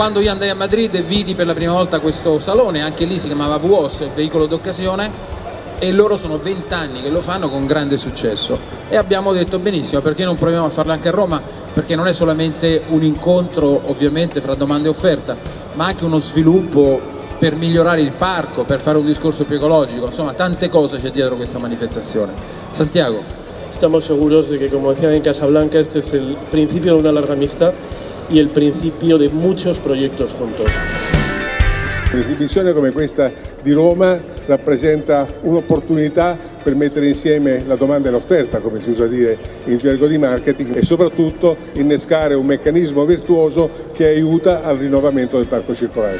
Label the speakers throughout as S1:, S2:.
S1: quando io andai a Madrid e vidi per la prima volta questo salone, anche lì si chiamava VOS, il veicolo d'occasione, e loro sono vent'anni che lo fanno con grande successo e abbiamo detto benissimo perché non proviamo a farlo anche a Roma perché non è solamente un incontro ovviamente fra domanda e offerta ma anche uno sviluppo per migliorare il parco, per fare un discorso più ecologico, insomma tante cose c'è dietro questa manifestazione. Santiago.
S2: Estamos seguros de que, como decían en Casablanca, este es el principio de una larga amistad y el principio de muchos proyectos juntos.
S3: Un'esibizione come questa di Roma rappresenta un'opportunità per mettere insieme la domanda e l'offerta, come si usa dire in gergo di marketing, e soprattutto innescare un meccanismo virtuoso che aiuta al rinnovamento del parco circolare.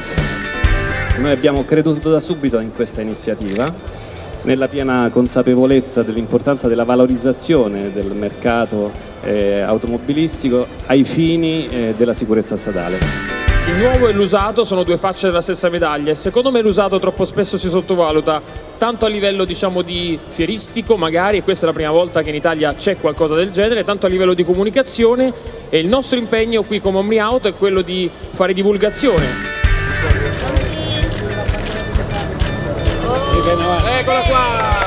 S4: Noi abbiamo creduto da subito in questa iniziativa, nella piena consapevolezza dell'importanza della valorizzazione del mercato eh, automobilistico ai fini eh, della sicurezza stradale.
S5: Il nuovo e l'usato sono due facce della stessa medaglia e secondo me l'usato troppo spesso si sottovaluta, tanto a livello diciamo di fieristico magari, e questa è la prima volta che in Italia c'è qualcosa del genere, tanto a livello di comunicazione e il nostro impegno qui come OmniAuto è quello di fare divulgazione.
S1: Eccola qua!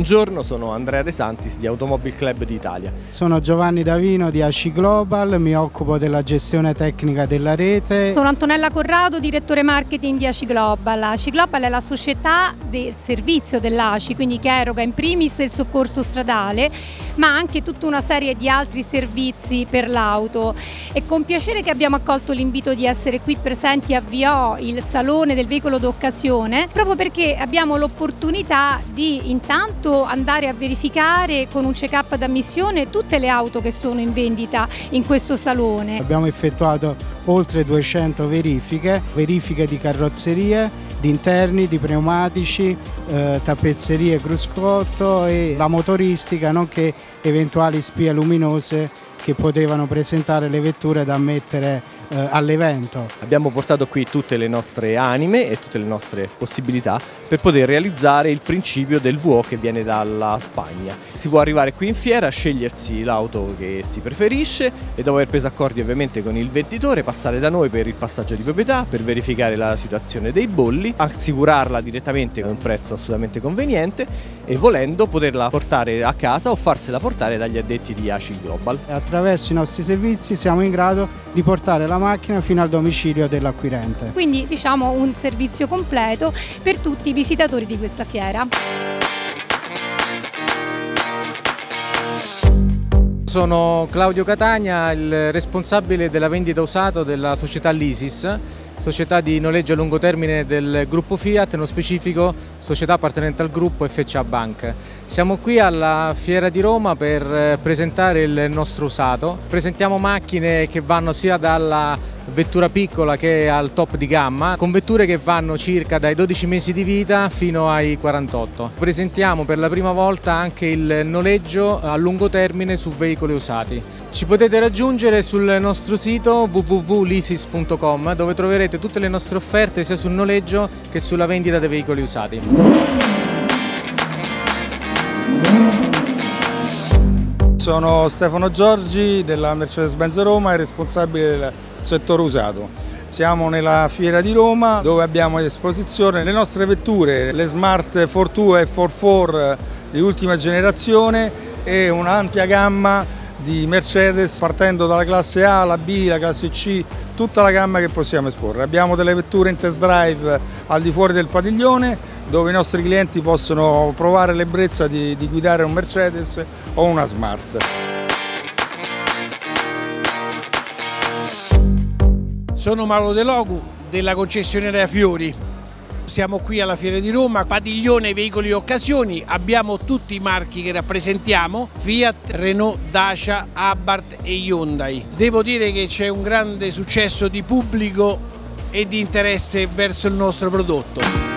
S6: Buongiorno, sono Andrea De Santis di Automobile Club d'Italia.
S7: Sono Giovanni Davino di ASCI Global, mi occupo della gestione tecnica della rete.
S8: Sono Antonella Corrado, direttore marketing di ASCI Global. ASCI Global è la società del servizio dell'ASCI, quindi che eroga in primis il soccorso stradale, ma anche tutta una serie di altri servizi per l'auto. È con piacere che abbiamo accolto l'invito di essere qui presenti a VO, il salone del veicolo d'occasione, proprio perché abbiamo l'opportunità di intanto andare a verificare con un check-up d'ammissione tutte le auto che sono in vendita in questo salone.
S7: Abbiamo effettuato oltre 200 verifiche, verifiche di carrozzerie, di interni, di pneumatici, eh, tappezzerie cruscotto e la motoristica, nonché eventuali spie luminose che potevano presentare le vetture da mettere eh, all'evento.
S6: Abbiamo portato qui tutte le nostre anime e tutte le nostre possibilità per poter realizzare il principio del VO che viene dalla Spagna. Si può arrivare qui in fiera, scegliersi l'auto che si preferisce e dopo aver preso accordi ovviamente con il venditore passare da noi per il passaggio di proprietà, per verificare la situazione dei bolli, assicurarla direttamente con un prezzo assolutamente conveniente e volendo poterla portare a casa o farsela portare dagli addetti di ACI Global
S7: attraverso i nostri servizi siamo in grado di portare la macchina fino al domicilio dell'acquirente.
S8: Quindi diciamo un servizio completo per tutti i visitatori di questa fiera.
S9: Sono Claudio Catagna, il responsabile della vendita usato della società Lisis, società di noleggio a lungo termine del gruppo Fiat, nello specifico società appartenente al gruppo FCA Bank. Siamo qui alla Fiera di Roma per presentare il nostro usato. Presentiamo macchine che vanno sia dalla vettura piccola che al top di gamma, con vetture che vanno circa dai 12 mesi di vita fino ai 48. Presentiamo per la prima volta anche il noleggio a lungo termine su veicoli usati. Ci potete raggiungere sul nostro sito www.lisis.com dove troverete tutte le nostre offerte sia sul noleggio che sulla vendita dei veicoli usati.
S10: Sono Stefano Giorgi della Mercedes-Benz Roma e responsabile del settore usato. Siamo nella fiera di Roma dove abbiamo a esposizione le nostre vetture, le Smart 42 e 44 di ultima generazione e un'ampia gamma di Mercedes partendo dalla classe A, la B, la classe C, tutta la gamma che possiamo esporre. Abbiamo delle vetture in test drive al di fuori del padiglione dove i nostri clienti possono provare l'ebbrezza di, di guidare un Mercedes o una Smart.
S11: Sono Mauro De Logu della concessionaria Fiori. Siamo qui alla Fiera di Roma, padiglione veicoli e occasioni, abbiamo tutti i marchi che rappresentiamo, Fiat, Renault, Dacia, Abarth e Hyundai. Devo dire che c'è un grande successo di pubblico e di interesse verso il nostro prodotto.